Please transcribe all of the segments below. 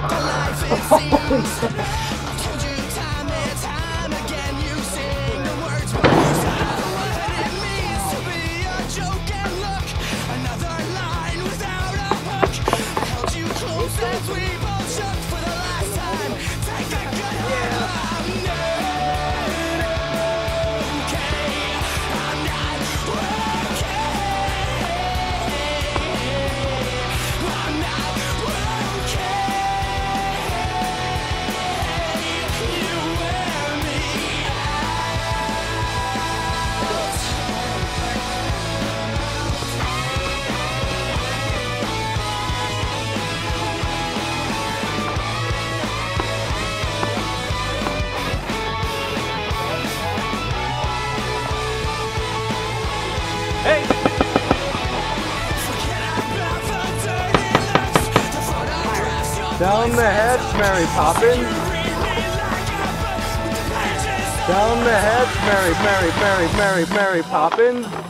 Holy Hey! Down the hedge, Mary Poppins! Down the hatch, Mary, Mary, Mary, Mary, Mary Poppins!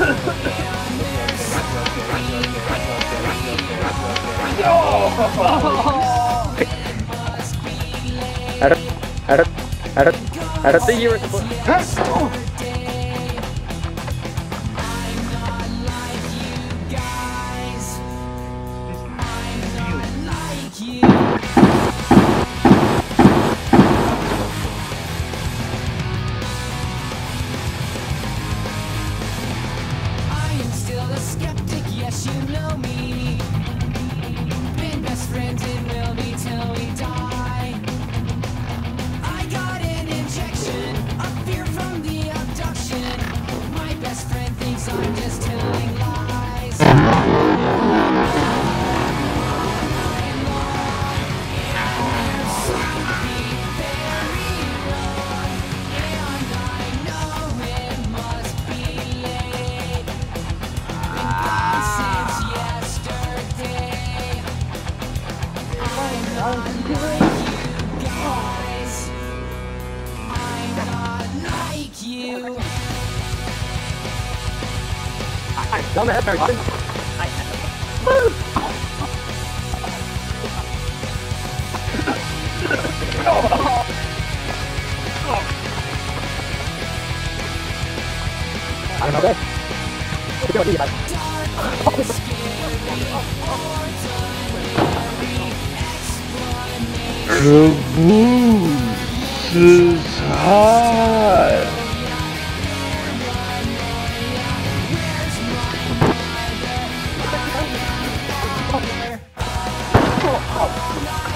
I don't, I don't, I don't, I don't think you were supposed Down the head, Mary. Move! oh. I don't know. Good to Dark, scary, or the moon is high. Guys, travel